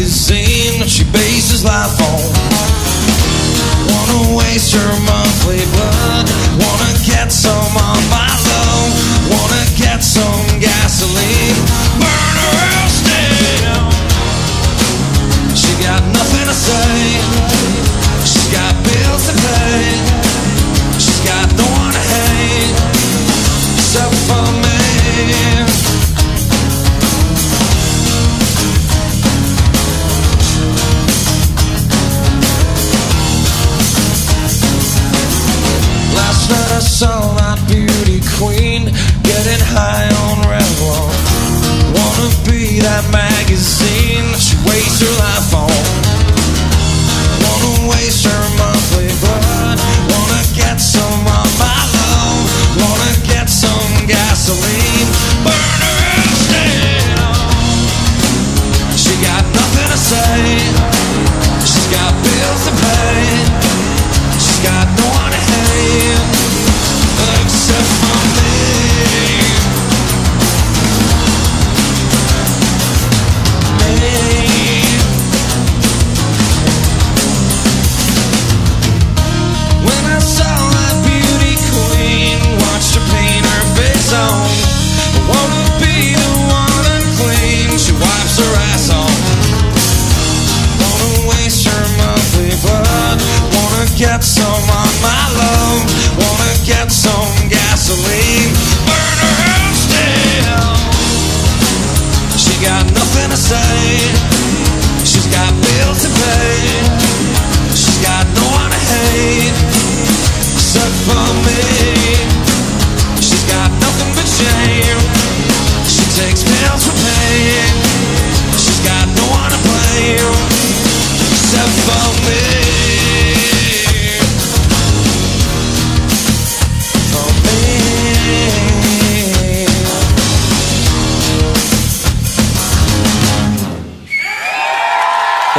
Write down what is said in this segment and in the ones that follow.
magazine that she bases life on. Wanna waste her monthly blood, wanna get some of my love? wanna that magazine that she wastes her life on. Wanna waste her monthly blood. Wanna get some of my love. Wanna get some gasoline. Burn her get some on my loan. Wanna get some gasoline. Burner.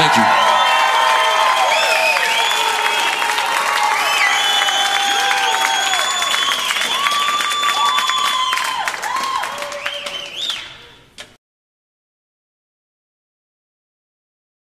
Thank you.